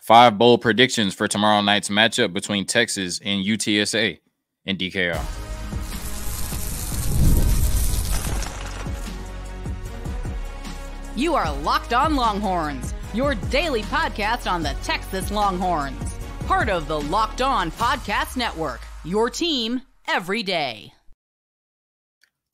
Five bold predictions for tomorrow night's matchup between Texas and UTSA and DKR. You are Locked On Longhorns, your daily podcast on the Texas Longhorns. Part of the Locked On Podcast Network, your team every day.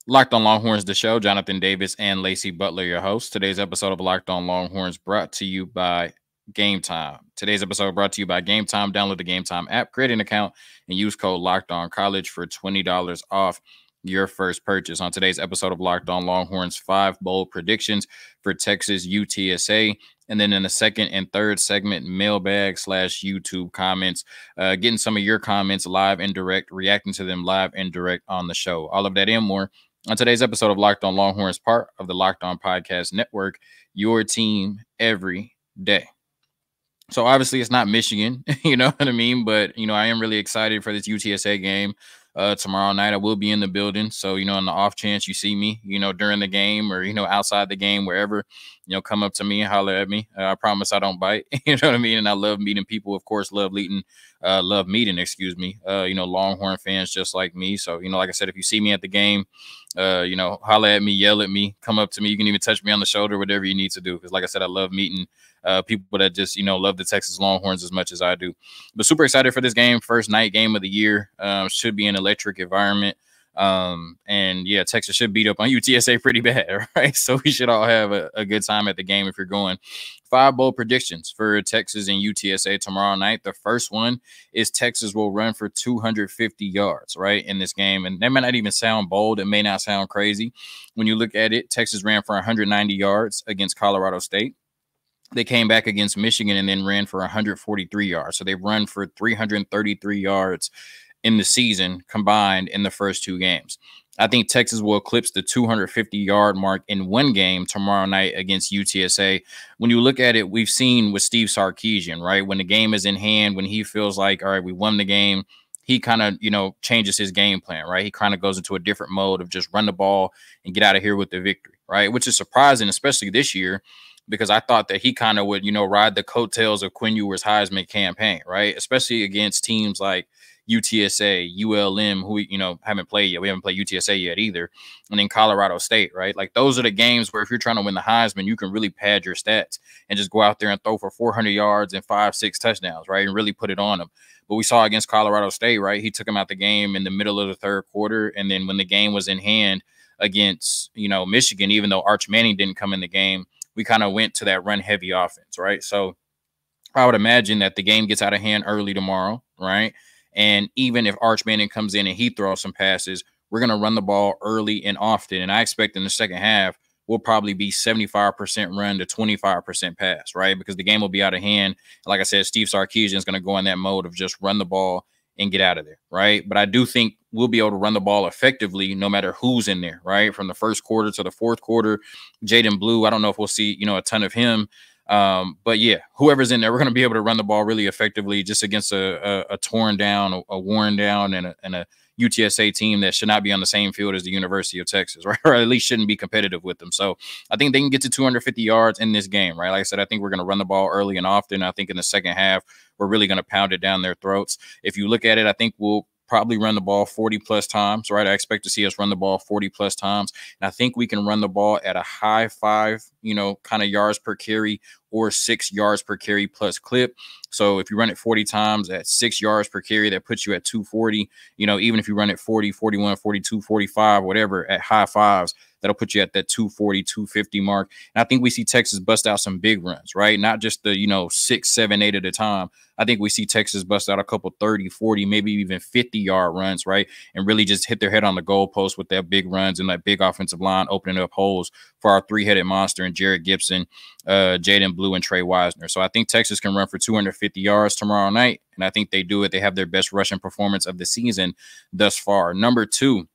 Locked on Longhorns, the show. Jonathan Davis and Lacey Butler, your hosts. Today's episode of Locked on Longhorns brought to you by Game Time. Today's episode brought to you by Game Time. Download the Game Time app, create an account, and use code Locked On College for twenty dollars off your first purchase. On today's episode of Locked On Longhorns, five bold predictions for Texas UTSA. And then in the second and third segment, mailbag slash YouTube comments, uh, getting some of your comments live and direct, reacting to them live and direct on the show. All of that and more on today's episode of Locked On Longhorns, part of the Locked On Podcast Network, your team every day. So obviously it's not Michigan, you know what I mean? But you know, I am really excited for this UTSA game uh, tomorrow night. I will be in the building. So, you know, on the off chance you see me, you know, during the game or, you know, outside the game, wherever, you know, come up to me and holler at me. Uh, I promise I don't bite. you know what I mean? And I love meeting people, of course, love meeting, uh, love meeting, excuse me, uh, you know, Longhorn fans just like me. So, you know, like I said, if you see me at the game, uh, you know, holler at me, yell at me, come up to me. You can even touch me on the shoulder, whatever you need to do. Because, like I said, I love meeting uh, people that just you know love the Texas Longhorns as much as I do. But super excited for this game, first night game of the year. Um, should be an electric environment. Um, and yeah, Texas should beat up on UTSA pretty bad, right? So we should all have a, a, good time at the game if you're going. Five bold predictions for Texas and UTSA tomorrow night. The first one is Texas will run for 250 yards, right, in this game. And that may not even sound bold. It may not sound crazy. When you look at it, Texas ran for 190 yards against Colorado State they came back against Michigan and then ran for 143 yards. So they've run for 333 yards in the season combined in the first two games. I think Texas will eclipse the 250 yard mark in one game tomorrow night against UTSA. When you look at it, we've seen with Steve Sarkisian, right? When the game is in hand, when he feels like, all right, we won the game, he kind of, you know, changes his game plan, right? He kind of goes into a different mode of just run the ball and get out of here with the victory, right? Which is surprising, especially this year because I thought that he kind of would, you know, ride the coattails of Quinn Ewers' Heisman campaign, right? Especially against teams like UTSA, ULM, who you know haven't played yet. We haven't played UTSA yet either, and then Colorado State, right? Like those are the games where if you're trying to win the Heisman, you can really pad your stats and just go out there and throw for 400 yards and five, six touchdowns, right? And really put it on them. But we saw against Colorado State, right? He took him out the game in the middle of the third quarter, and then when the game was in hand against you know Michigan, even though Arch Manning didn't come in the game we kind of went to that run heavy offense, right? So I would imagine that the game gets out of hand early tomorrow, right? And even if Arch Manning comes in and he throws some passes, we're going to run the ball early and often. And I expect in the second half, we'll probably be 75% run to 25% pass, right? Because the game will be out of hand. Like I said, Steve Sarkisian is going to go in that mode of just run the ball and get out of there, right? But I do think we'll be able to run the ball effectively no matter who's in there, right? From the first quarter to the fourth quarter. Jaydon Blue, I don't know if we'll see, you know, a ton of him. Um, but yeah, whoever's in there, we're going to be able to run the ball really effectively just against a, a, a torn down, a, a, worn down, and a, and a UTSA team that should not be on the same field as the University of Texas, right? Or at least shouldn't be competitive with them. So I think they can get to 250 yards in this game, right? Like I said, I think we're going to run the ball early and often. I think in the second half, we're really going to pound it down their throats. If you look at it, I think we'll probably run the ball 40 plus times, right? I expect to see us run the ball 40 plus times. And I think we can run the ball at a high five, you know, kind of yards per carry or six yards per carry plus clip. So if you run it 40 times at six yards per carry, that puts you at 240. You know, even if you run it 40, 41, 42, 45, whatever at high fives, that'll put you at that 240, 250 mark. And I think we see Texas bust out some big runs, right? Not just the, you know, six, seven, eight at a time. I think we see Texas bust out a couple 30, 40, maybe even 50 yard runs, right? And really just hit their head on the goalpost with that big runs and that big offensive line opening up holes for our three headed monster and Jerrick Gibson, uh, Jaydon Blue, and Trey Wisner. So I think Texas can run for 250 yards tomorrow night. And I think they do it. They have their best rushing performance of the season thus far. Number two,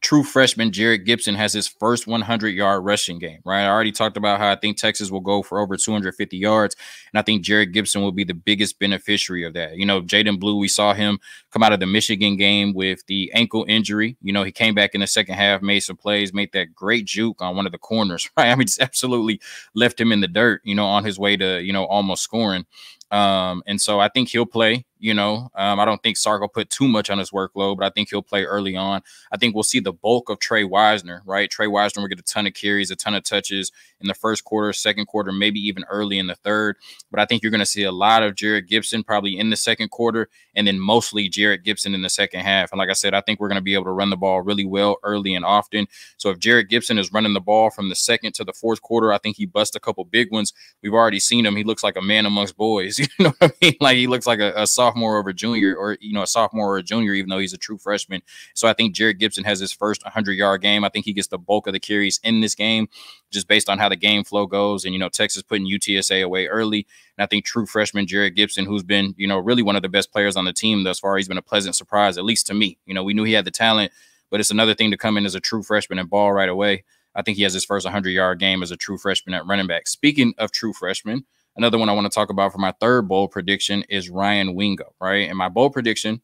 true freshman Jerrick Gibson has his first 100 yard rushing game, right? I already talked about how I think Texas will go for over 250 yards, and I think Jerrick Gibson will be the biggest beneficiary of that. You know, Jaydon Blue, we saw him come out of the Michigan game with the ankle injury. You know, he came back in the second half, made some plays, made that great juke on one of the corners, right? I mean, just absolutely left him in the dirt, you know, on his way to, you know, almost scoring. Um, and so I think he'll play. You know, um, I don't think Sark will put too much on his workload, but I think he'll play early on. I think we'll see the bulk of Trey Wisner, right? Trey Wisner will get a ton of carries, a ton of touches in the first quarter, second quarter, maybe even early in the third. But I think you're going to see a lot of Jerrick Gibson probably in the second quarter, and then mostly Jerrick Gibson in the second half. And like I said, I think we're going to be able to run the ball really well early and often. So if Jerrick Gibson is running the ball from the second to the fourth quarter, I think he busts a couple big ones. We've already seen him. He looks like a man amongst boys. You know what I mean? Like he looks like a, a sophomore over junior, or you know, a sophomore or a junior, even though he's a true freshman. So I think Jerrick Gibson has his first 100 yard game. I think he gets the bulk of the carries in this game, just based on how the game flow goes. And you know, Texas putting UTSA away early. And I think true freshman Jerrick Gibson, who's been, you know, really one of the best players on the team thus far, he's been a pleasant surprise, at least to me. You know, we knew he had the talent, but it's another thing to come in as a true freshman and ball right away. I think he has his first 100 yard game as a true freshman at running back. Speaking of true freshmen, Another one I want to talk about for my third bowl prediction is Ryan Wingo, right? And my bowl prediction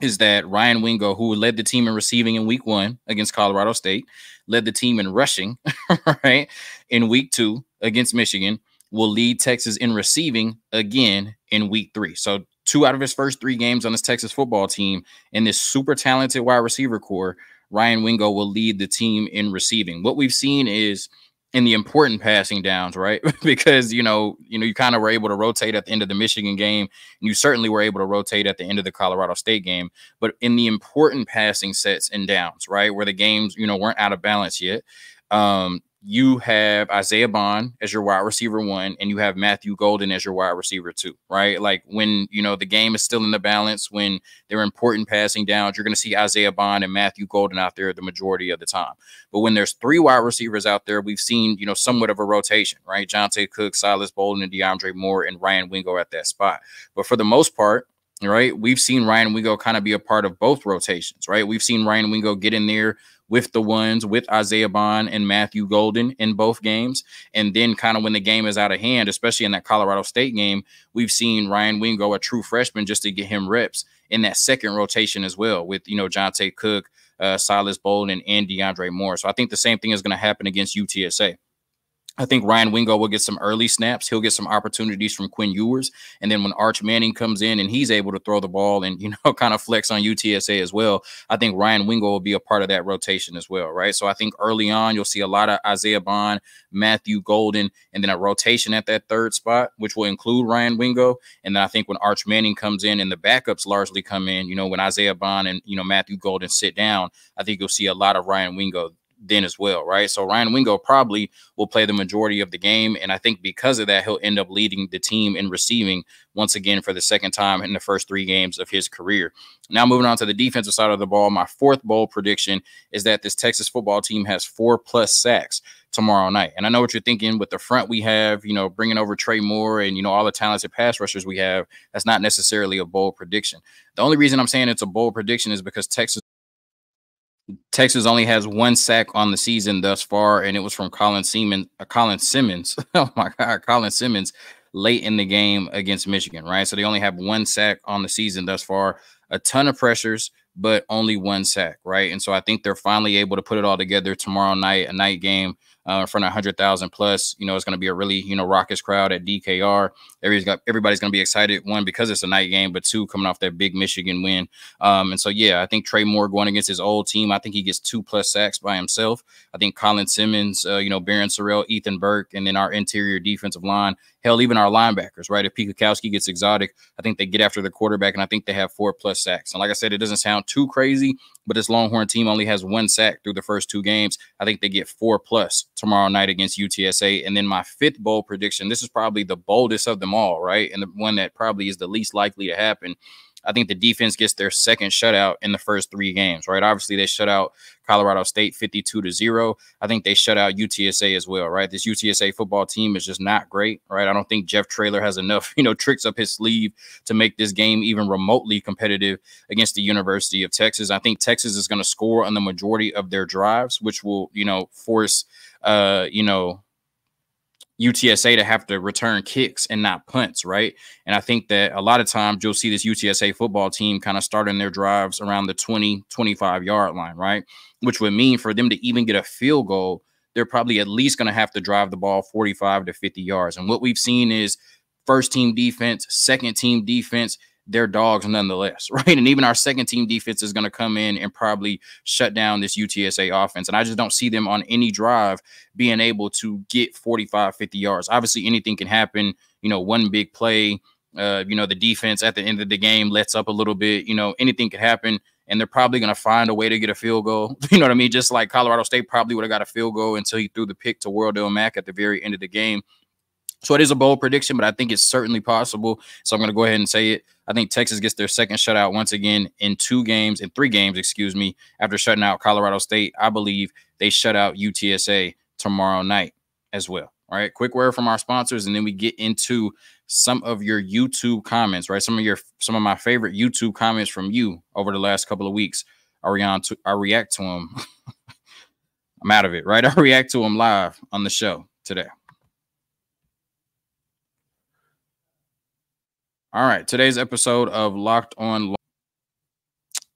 is that Ryan Wingo, who led the team in receiving in week one against Colorado State, led the team in rushing, right, in week two against Michigan, will lead Texas in receiving again in week three. So, two out of his first three games on this Texas football team in this super talented wide receiver core, Ryan Wingo will lead the team in receiving. What we've seen is in the important passing downs, right? because you know, you know, you kind of were able to rotate at the end of the Michigan game, and you certainly were able to rotate at the end of the Colorado State game. But in the important passing sets and downs, right, where the games, you know, weren't out of balance yet, um, you have Isaiah Bond as your wide receiver one, and you have Matthew Golden as your wide receiver two, right? Like when you know the game is still in the balance, when they're important passing downs, you're going to see Isaiah Bond and Matthew Golden out there the majority of the time. But when there's three wide receivers out there, we've seen you know somewhat of a rotation, right? Johntay Cook, Silas Bolden, and DeAndre Moore, and Ryan Wingo at that spot. But for the most part, right? We've seen Ryan Wingo kind of be a part of both rotations, right? We've seen Ryan Wingo get in there with the ones with Isaiah Bond and Matthew Golden in both games. And then kind of when the game is out of hand, especially in that Colorado State game, we've seen Ryan Wingo, a true freshman, just to get him reps in that second rotation as well with, you know, Johntay Cook, uh, Silas Bolden, and DeAndre Moore. So I think the same thing is going to happen against UTSA. I think Ryan Wingo will get some early snaps. He'll get some opportunities from Quinn Ewers. And then when Arch Manning comes in and he's able to throw the ball and, you know, kind of flex on UTSA as well, I think Ryan Wingo will be a part of that rotation as well, right? So I think early on, you'll see a lot of Isaiah Bond, Matthew Golden, and then a rotation at that third spot, which will include Ryan Wingo. And then I think when Arch Manning comes in and the backups largely come in, you know, when Isaiah Bond and, you know, Matthew Golden sit down, I think you'll see a lot of Ryan Wingo then as well, right? So Ryan Wingo probably will play the majority of the game. And I think because of that, he'll end up leading the team in receiving once again for the second time in the first three games of his career. Now, moving on to the defensive side of the ball, my fourth bowl prediction is that this Texas football team has four plus sacks tomorrow night. And I know what you're thinking with the front we have, you know, bringing over Trey Moore and, you know, all the talented pass rushers we have. That's not necessarily a bold prediction. The only reason I'm saying it's a bold prediction is because Texas Texas only has one sack on the season thus far, and it was from Colin Siemens. Uh, Colin Simmons. oh my God, Colin Simmons late in the game against Michigan, right? So they only have one sack on the season thus far. A ton of pressures, but only one sack, right? And so I think they're finally able to put it all together tomorrow night, a night game uh, in front of 100,000 plus. You know, it's going to be a really, you know, raucous crowd at DKR. Everybody's got everybody's going to be excited. One because it's a night game, but two coming off that big Michigan win. Um, and so yeah, I think Trey Moore going against his old team. I think he gets two plus sacks by himself. I think Colin Simmons, uh, you know, Barryn Sorrell, Ethan Burke, and then our interior defensive line. Hell, even our linebackers, right? If Pikakowski gets exotic, I think they get after the quarterback, and I think they have four plus sacks. And like I said, it doesn't sound too crazy, but this Longhorn team only has one sack through the first two games. I think they get four plus tomorrow night against UTSA. And then my fifth bowl prediction this is probably the boldest of them all, right? And the one that probably is the least likely to happen. I think the defense gets their second shutout in the first three games, right? Obviously, they shut out Colorado State 52 to 0. I think they shut out UTSA as well, right? This UTSA football team is just not great, right? I don't think Jeff Traylor has enough, you know, tricks up his sleeve to make this game even remotely competitive against the University of Texas. I think Texas is going to score on the majority of their drives, which will, you know, force uh, you know, UTSA to have to return kicks and not punts, right? And I think that a lot of times you'll see this UTSA football team kind of starting their drives around the 20, 25 yard line, right? Which would mean for them to even get a field goal, they're probably at least going to have to drive the ball 45 to 50 yards. And what we've seen is first team defense, second team defense, they're dogs nonetheless, right? And even our second team defense is going to come in and probably shut down this UTSA offense. And I just don't see them on any drive being able to get 45, 50 yards. Obviously, anything can happen. You know, one big play, uh, you know, the defense at the end of the game lets up a little bit. You know, anything could happen. And they're probably going to find a way to get a field goal. You know what I mean? Just like Colorado State probably would have got a field goal until he threw the pick to Wardell Mack at the very end of the game. So it is a bold prediction, but I think it's certainly possible. So I'm going to go ahead and say it. I think Texas gets their second shutout once again in two games, in three games, excuse me, after shutting out Colorado State. I believe they shut out UTSA tomorrow night as well. All right, quick word from our sponsors, and then we get into some of your YouTube comments, right? Some of your some of my favorite YouTube comments from you over the last couple of weeks. I react to I react to them. I'm out of it, right? I react to them live on the show today. All right. Today's episode of Locked On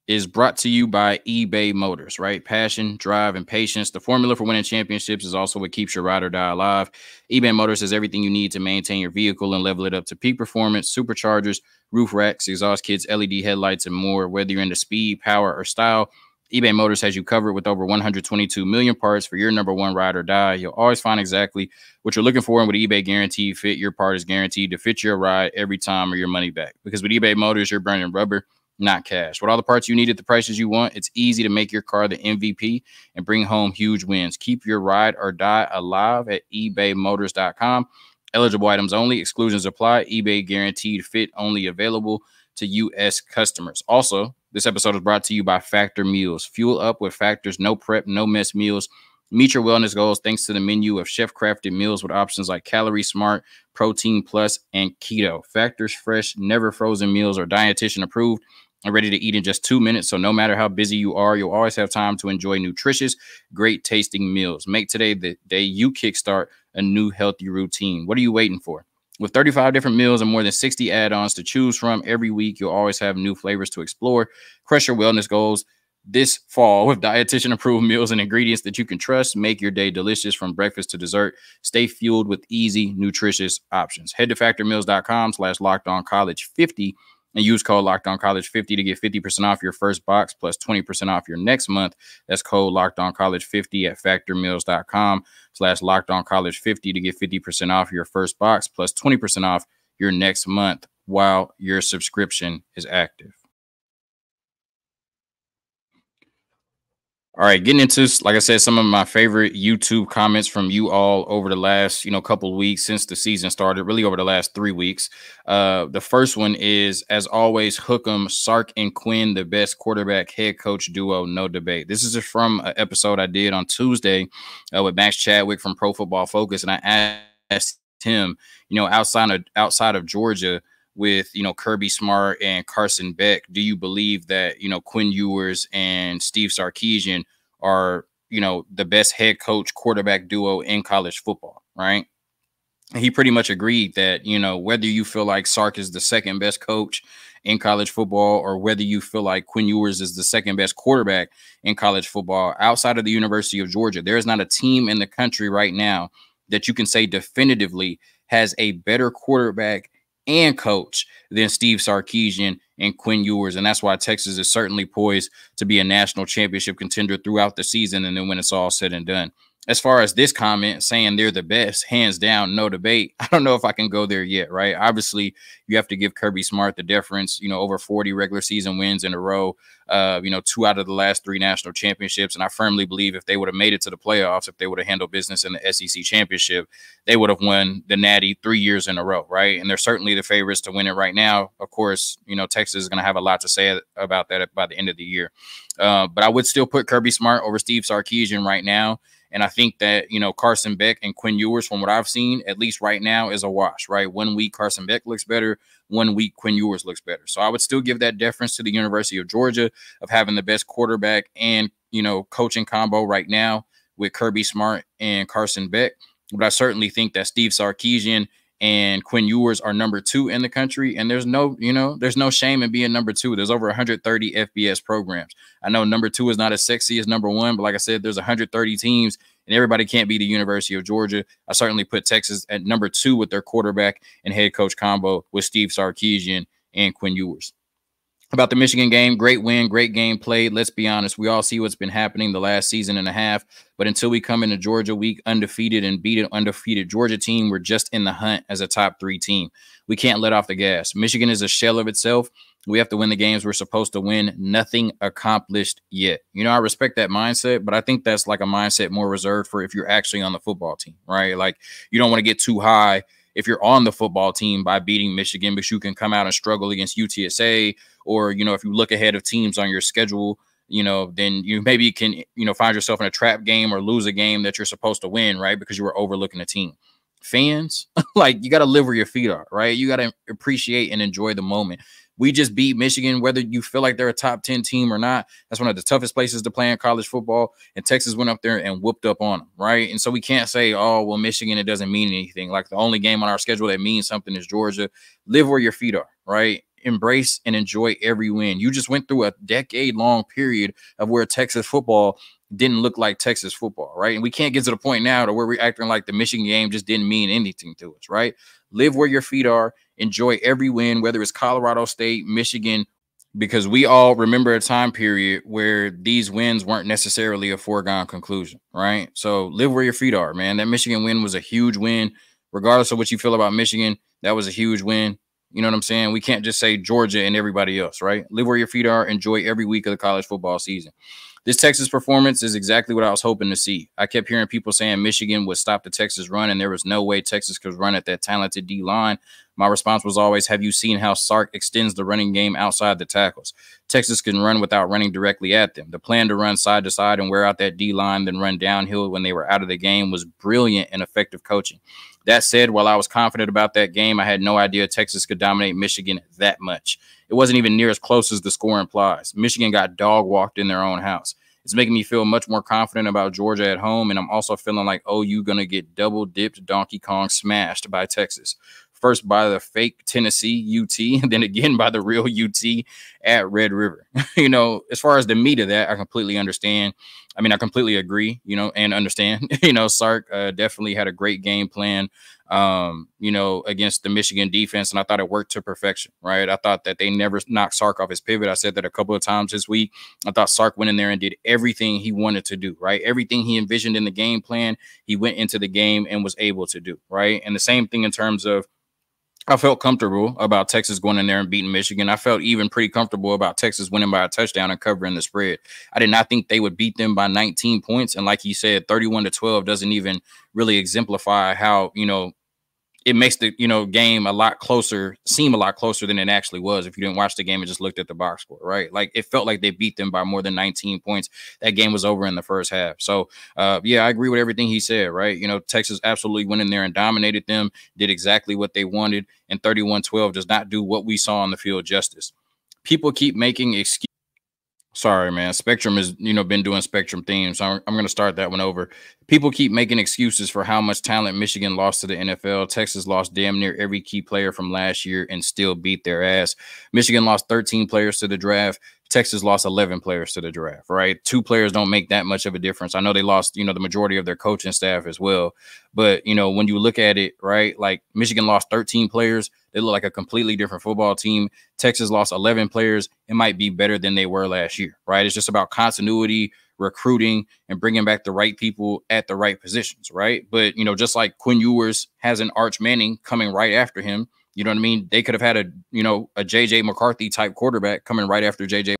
is brought to you by eBay Motors, right? Passion, drive, and patience. The formula for winning championships is also what keeps your ride or die alive. eBay Motors has everything you need to maintain your vehicle and level it up to peak performance, superchargers, roof racks, exhaust kits, LED headlights, and more. Whether you're into speed, power, or style, eBay Motors has you covered with over 122 million parts for your number one ride or die. You'll always find exactly what you're looking for. And with eBay Guarantee Fit, your part is guaranteed to fit your ride every time or your money back. Because with eBay Motors, you're burning rubber, not cash. With all the parts you need at the prices you want, it's easy to make your car the MVP and bring home huge wins. Keep your ride or die alive at ebaymotors.com. Eligible items only, exclusions apply. eBay Guaranteed Fit only available to U.S. customers. Also, this episode is brought to you by Factor Meals. Fuel up with Factor's no prep, no mess meals. Meet your wellness goals thanks to the menu of chef crafted meals with options like Calorie Smart, Protein Plus, and Keto. Factor's fresh, never frozen meals are dietitian approved and ready to eat in just two minutes. So, no matter how busy you are, you'll always have time to enjoy nutritious, great tasting meals. Make today the day you kickstart a new healthy routine. What are you waiting for? With 35 different meals and more than 60 add ons to choose from every week, you'll always have new flavors to explore. Crush your wellness goals this fall with dietitian approved meals and ingredients that you can trust. Make your day delicious from breakfast to dessert. Stay fueled with easy, nutritious options. Head to factormeals.com slash locked on college 50 and use code locked on college 50 to get 50% off your first box plus 20% off your next month. That's code locked on college 50 at factormeals.com slash locked on college 50 to get 50% off your first box plus 20% off your next month while your subscription is active. All right, getting into like I said, some of my favorite YouTube comments from you all over the last you know couple weeks since the season started, really over the last three weeks. Uh, the first one is, as always, Hook'em Sark and Quinn, the best quarterback head coach duo, no debate. This is from an episode I did on Tuesday uh, with Max Chadwick from Pro Football Focus, and I asked him, you know, outside of outside of Georgia with you know Kirby Smart and Carson Beck, do you believe that you know Quinn Ewers and Steve Sarkisian are you know the best head coach quarterback duo in college football, right? And he pretty much agreed that you know whether you feel like Sark is the second best coach in college football or whether you feel like Quinn Ewers is the second best quarterback in college football outside of the University of Georgia, there is not a team in the country right now that you can say definitively has a better quarterback and coach than Steve Sarkisian and Quinn Ewers. And that's why Texas is certainly poised to be a national championship contender throughout the season and then when it's all said and done. As far as this comment saying they're the best, hands down, no debate. I don't know if I can go there yet, right? Obviously, you have to give Kirby Smart the difference, you know, over 40 regular season wins in a row, uh, you know, two out of the last three national championships. And I firmly believe if they would have made it to the playoffs, if they would have handled business in the SEC championship, they would have won the Natty three years in a row, right? And they're certainly the favorites to win it right now. Of course, you know, Texas is going to have a lot to say about that by the end of the year. Uh, but I would still put Kirby Smart over Steve Sarkisian right now. And I think that, you know, Carson Beck and Quinn Ewers, from what I've seen, at least right now, is a wash, right? One week Carson Beck looks better, one week Quinn Ewers looks better. So I would still give that deference to the University of Georgia of having the best quarterback and, you know, coaching combo right now with Kirby Smart and Carson Beck. But I certainly think that Steve Sarkisian and Quinn Ewers are number two in the country. And there's no, you know, there's no shame in being number two. There's over 130 FBS programs. I know number two is not as sexy as number one, but like I said, there's 130 teams and everybody can't be the University of Georgia. I certainly put Texas at number two with their quarterback and head coach combo with Steve Sarkisian and Quinn Ewers about the Michigan game. Great win, great game played. Let's be honest. We all see what's been happening the last season and a half. But until we come into Georgia week undefeated and beat an undefeated Georgia team, we're just in the hunt as a top three team. We can't let off the gas. Michigan is a shell of itself. We have to win the games we're supposed to win. Nothing accomplished yet. You know, I respect that mindset, but I think that's like a mindset more reserved for if you're actually on the football team, right? Like you don't want to get too high if you're on the football team by beating Michigan, but you can come out and struggle against UTSA, or you know, if you look ahead of teams on your schedule, you know, then you maybe can you know find yourself in a trap game or lose a game that you're supposed to win, right? Because you were overlooking a team. Fans, like you got to live where your feet are, right? You got to appreciate and enjoy the moment. We just beat Michigan, whether you feel like they're a top 10 team or not. That's one of the toughest places to play in college football. And Texas went up there and whooped up on them, right? And so we can't say, oh, well, Michigan, it doesn't mean anything. Like the only game on our schedule that means something is Georgia. Live where your feet are, right? Embrace and enjoy every win. You just went through a decade long period of where Texas football didn't look like Texas football, right? And we can't get to the point now to where we're acting like the Michigan game just didn't mean anything to us, right? Live where your feet are enjoy every win, whether it's Colorado State, Michigan, because we all remember a time period where these wins weren't necessarily a foregone conclusion, right? So live where your feet are, man. That Michigan win was a huge win. Regardless of what you feel about Michigan, that was a huge win. You know what I'm saying? We can't just say Georgia and everybody else, right? Live where your feet are, enjoy every week of the college football season. This Texas performance is exactly what I was hoping to see. I kept hearing people saying Michigan would stop the Texas run, and there was no way Texas could run at that talented D line. My response was always, Have you seen how Sark extends the running game outside the tackles? Texas can run without running directly at them. The plan to run side to side and wear out that D line, then run downhill when they were out of the game was brilliant and effective coaching. That said, while I was confident about that game, I had no idea Texas could dominate Michigan that much. It wasn't even near as close as the score implies. Michigan got dog walked in their own house. It's making me feel much more confident about Georgia at home, and I'm also feeling like oh, you gonna get double dipped Donkey Kong smashed by Texas first by the fake Tennessee UT, and then again by the real UT at Red River. you know, as far as the meat of that, I completely understand. I mean, I completely agree, you know, and understand. you know, Sark uh, definitely had a great game plan, um, you know, against the Michigan defense, and I thought it worked to perfection, right? I thought that they never knocked Sark off his pivot. I said that a couple of times this week. I thought Sark went in there and did everything he wanted to do, right? Everything he envisioned in the game plan, he went into the game and was able to do, right? And the same thing in terms of I felt comfortable about Texas going in there and beating Michigan. I felt even pretty comfortable about Texas winning by a touchdown and covering the spread. I did not think they would beat them by 19 points. And like he said, 31 to 12 doesn't even really exemplify how, you know, it makes the you know game a lot closer, seem a lot closer than it actually was. If you didn't watch the game and just looked at the box score, right? Like it felt like they beat them by more than 19 points. That game was over in the first half. So uh, yeah, I agree with everything he said. Right? You know, Texas absolutely went in there and dominated them, did exactly what they wanted, and 31-12 does not do what we saw on the field justice. People keep making excuses Sorry, man. Spectrum has, you know, been doing Spectrum themes. So I'm, I'm going to start that one over. People keep making excuses for how much talent Michigan lost to the NFL. Texas lost damn near every key player from last year and still beat their ass. Michigan lost 13 players to the draft. Texas lost 11 players to the draft, right? Two players don't make that much of a difference. I know they lost, you know, the majority of their coaching staff as well. But, you know, when you look at it, right, like Michigan lost 13 players, they look like a completely different football team. Texas lost 11 players. It might be better than they were last year, right? It's just about continuity, recruiting and bringing back the right people at the right positions, right? But you know, just like Quinn Ewers has an Arch Manning coming right after him, you know what I mean? They could have had a you know a JJ McCarthy type quarterback coming right after JJ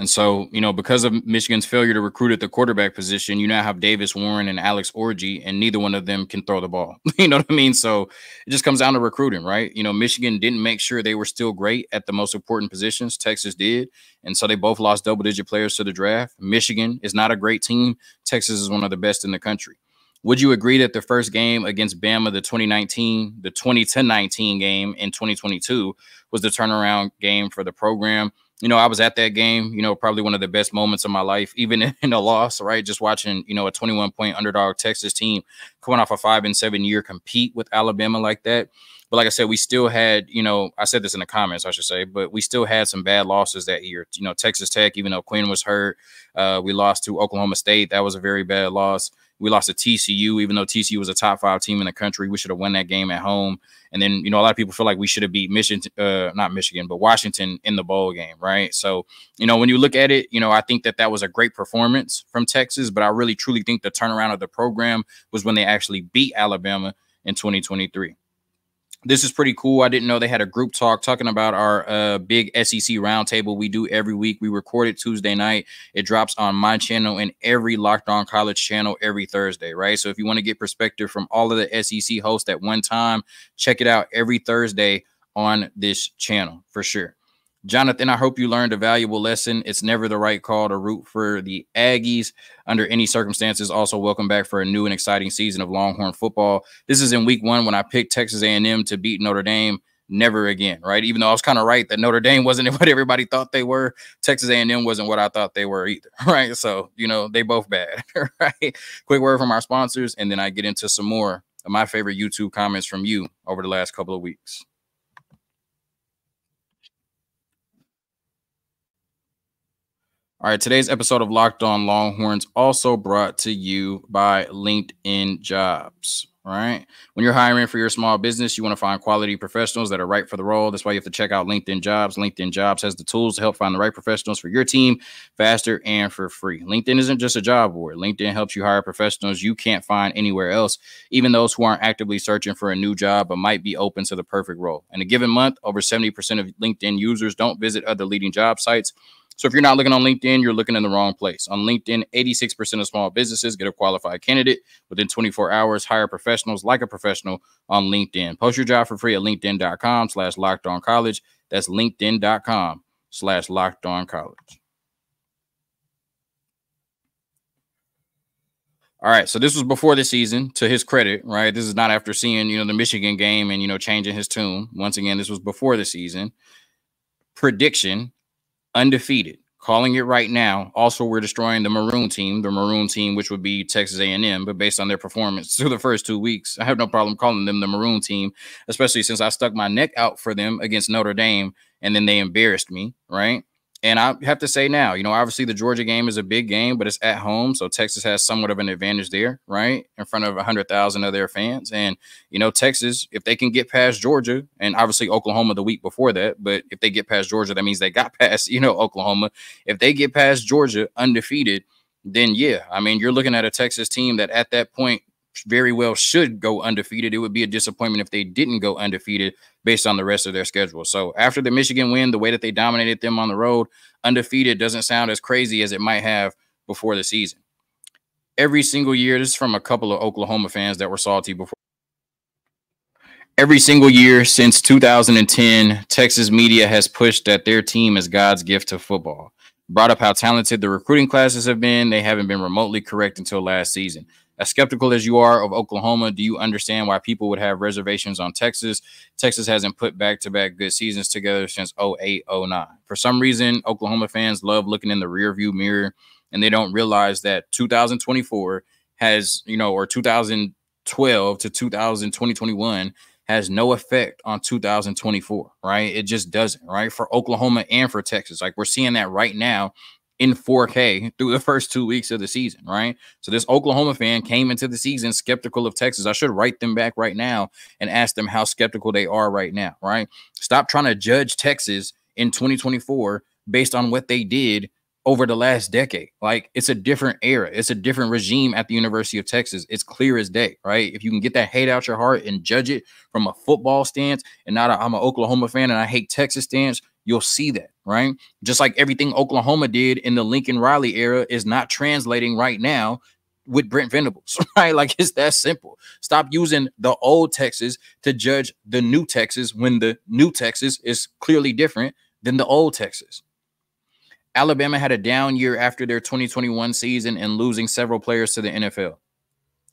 and so, you know, because of Michigan's failure to recruit at the quarterback position, you now have Davis Warren and Alex Orji, and neither one of them can throw the ball. you know what I mean? So it just comes down to recruiting, right? You know, Michigan didn't make sure they were still great at the most important positions. Texas did. And so they both lost double digit players to the draft. Michigan is not a great team. Texas is one of the best in the country. Would you agree that the first game against Bama, the 2019, the 2010 19 game in 2022, was the turnaround game for the program? You know, I was at that game, you know, probably one of the best moments of my life, even in, a loss, right? Just watching, you know, a 21 point underdog Texas team coming off a five and seven year compete with Alabama like that. But like I said, we still had, you know, I said this in the comments, I should say, but we still had some bad losses that year. You know, Texas Tech, even though Quinn was hurt, uh, we lost to Oklahoma State. That was a very bad loss. We lost to TCU, even though TCU was a top five team in the country. We should have won that game at home. And then, you know, a lot of people feel like we should have beat Michigan, uh, not Michigan, but Washington in the bowl game, right? So, you know, when you look at it, you know, I think that that was a great performance from Texas, but I really truly think the turnaround of the program was when they actually beat Alabama in 2023 this is pretty cool. I didn't know they had a group talk talking about our uh, big SEC roundtable we do every week. We record it Tuesday night. It drops on my channel and every Locked On College channel every Thursday, right? So if you want to get perspective from all of the SEC hosts at one time, check it out every Thursday on this channel for sure. Jonathan, I hope you learned a valuable lesson. It's never the right call to root for the Aggies under any circumstances. Also, welcome back for a new and exciting season of Longhorn football. This is in week one when I picked Texas A&M to beat Notre Dame. Never again, right? Even though I was kind of right that Notre Dame wasn't what everybody thought they were, Texas A&M wasn't what I thought they were either, right? So you know they both bad, right? Quick word from our sponsors, and then I get into some more of my favorite YouTube comments from you over the last couple of weeks. All right, today's episode of Locked On Longhorns also brought to you by LinkedIn Jobs. Right. When you're hiring for your small business, you want to find quality professionals that are right for the role. That's why you have to check out LinkedIn Jobs. LinkedIn Jobs has the tools to help find the right professionals for your team faster and for free. LinkedIn isn't just a job board. LinkedIn helps you hire professionals you can't find anywhere else, even those who aren't actively searching for a new job but might be open to the perfect role. In a given month, over 70% of LinkedIn users don't visit other leading job sites so if you're not looking on LinkedIn, you're looking in the wrong place. On LinkedIn, 86% of small businesses get a qualified candidate within 24 hours. Hire professionals like a professional on LinkedIn. Post your job for free at LinkedIn.com slash locked on college. That's LinkedIn.com slash locked on college. All right, so this was before the season. To his credit, right? This is not after seeing you know the Michigan game and you know changing his tune. Once again, this was before the season. Prediction: undefeated. Calling it right now. Also, we're destroying the Maroon team, the Maroon team, which would be Texas A&M. But based on their performance through the first two weeks, I have no problem calling them the Maroon team, especially since I stuck my neck out for them against Notre Dame, and then they embarrassed me, right? And I have to say now, you know, obviously the Georgia game is a big game, but it's at home. So Texas has somewhat of an advantage there, right? In front of 100,000 of their fans. And, you know, Texas, if they can get past Georgia and obviously Oklahoma the week before that, but if they get past Georgia, that means they got past, you know, Oklahoma. If they get past Georgia undefeated, then yeah, I mean, you're looking at a Texas team that at that point very well should go undefeated. It would be a disappointment if they didn't go undefeated based on the rest of their schedule. So after the Michigan win, the way that they dominated them on the road, undefeated doesn't sound as crazy as it might have before the season. Every single year, this is from a couple of Oklahoma fans that were salty before. Every single year since 2010, Texas media has pushed that their team is God's gift to football. Brought up how talented the recruiting classes have been. They haven't been remotely correct until last season as skeptical as you are of Oklahoma, do you understand why people would have reservations on Texas? Texas hasn't put back to back good seasons together since 08 09. For some reason, Oklahoma fans love looking in the rearview mirror and they don't realize that 2024 has, you know, or 2012 to 2021 has no effect on 2024, right? It just doesn't, right? For Oklahoma and for Texas. Like we're seeing that right now in 4K through the first two weeks of the season, right? So this Oklahoma fan came into the season skeptical of Texas. I should write them back right now and ask them how skeptical they are right now, right? Stop trying to judge Texas in 2024 based on what they did over the last decade. Like it's a different era. It's a different regime at the University of Texas. It's clear as day, right? If you can get that hate out your heart and judge it from a football stance and not i am an Oklahoma fan and I hate Texas stance, you'll see that, right? Just like everything Oklahoma did in the Lincoln Riley era is not translating right now with Brent Venables, right? Like it's that simple. Stop using the old Texas to judge the new Texas when the new Texas is clearly different than the old Texas. Alabama had a down year after their 2021 season and losing several players to the NFL.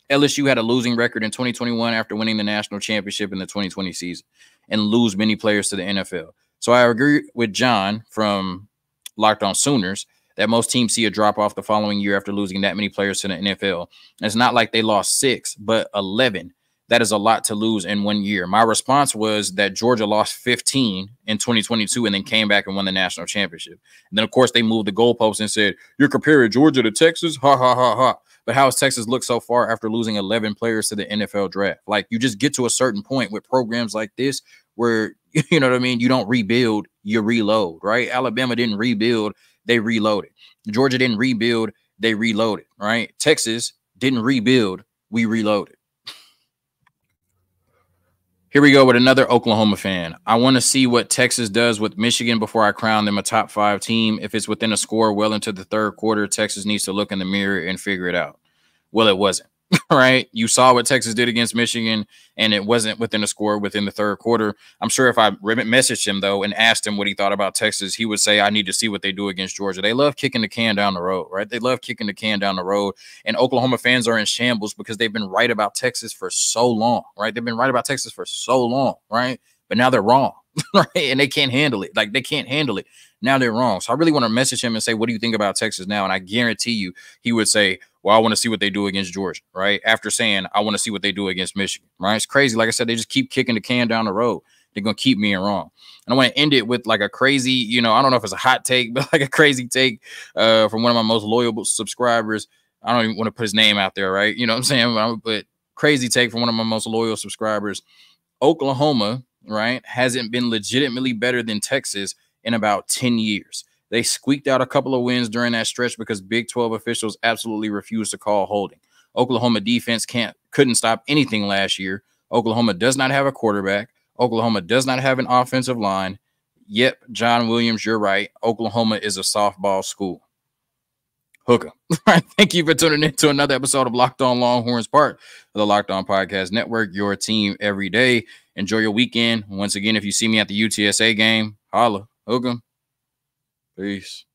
LSU had a losing record in 2021 after winning the national championship in the 2020 season and lose many players to the NFL. So I agree with John from Locked On Sooners that most teams see a drop off the following year after losing that many players to the NFL. it's not like they lost six, but 11 that is a lot to lose in one year. My response was that Georgia lost 15 in 2022 and then came back and won the national championship. And then, of course, they moved the goalposts and said, You're comparing Georgia to Texas? Ha ha ha ha. But how has Texas looked so far after losing 11 players to the NFL draft? Like, you just get to a certain point with programs like this where, you know what I mean? You don't rebuild, you reload, right? Alabama didn't rebuild, they reloaded. Georgia didn't rebuild, they reloaded, right? Texas didn't rebuild, we reloaded. Here we go with another Oklahoma fan. I want to see what Texas does with Michigan before I crown them a top five team. If it's within a score well into the third quarter, Texas needs to look in the mirror and figure it out. Well, it wasn't. right? You saw what Texas did against Michigan, and it wasn't within the score within the third quarter. I'm sure if I messaged him though and asked him what he thought about Texas, he would say, "I need to see what they do against Georgia." They love kicking the can down the road, right? They love kicking the can down the road, and Oklahoma fans are in shambles because they've been right about Texas for so long, right? They've been right about Texas for so long, right? But now they're wrong, right? And they can't handle it. Like they can't handle it. Now they're wrong. So I really want to message him and say, "What do you think about Texas now?" And I guarantee you, he would say well, I want to see what they do against Georgia, right? After saying, I want to see what they do against Michigan, right? It's crazy. Like I said, they just keep kicking the can down the road. They're going to keep me in wrong. And I want to end it with like a crazy, you know, I don't know if it's a hot take, but like a crazy take uh, from one of my most loyal subscribers. I don't even want to put his name out there, right? You know what I'm saying? But, but crazy take from one of my most loyal subscribers. Oklahoma, right, hasn't been legitimately better than Texas in about 10 years. They squeaked out a couple of wins during that stretch because Big 12 officials absolutely refused to call holding. Oklahoma defense can't couldn't stop anything last year. Oklahoma does not have a quarterback. Oklahoma does not have an offensive line. Yep, John Williams, you're right. Oklahoma is a softball school. Hook'em. Thank you for tuning in to another episode of Locked On Longhorns, part of the Locked On Podcast Network, your team every day. Enjoy your weekend. Once again, if you see me at the UTSA game, holla, Hook'em. Peace.